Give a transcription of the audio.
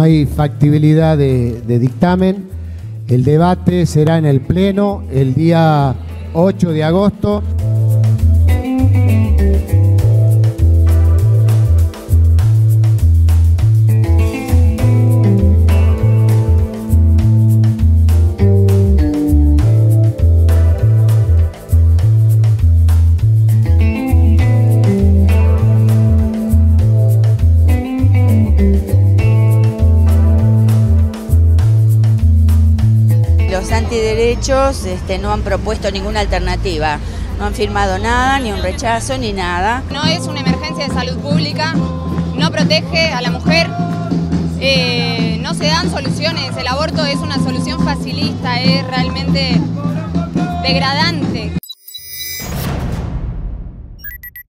hay factibilidad de, dictamen. El debate será en el Pleno el día 8 de agosto. Los antiderechos este, no han propuesto ninguna alternativa, no han firmado nada, ni un rechazo, ni nada. No es una emergencia de salud pública, no protege a la mujer, eh, no se dan soluciones, el aborto es una solución facilista, es realmente degradante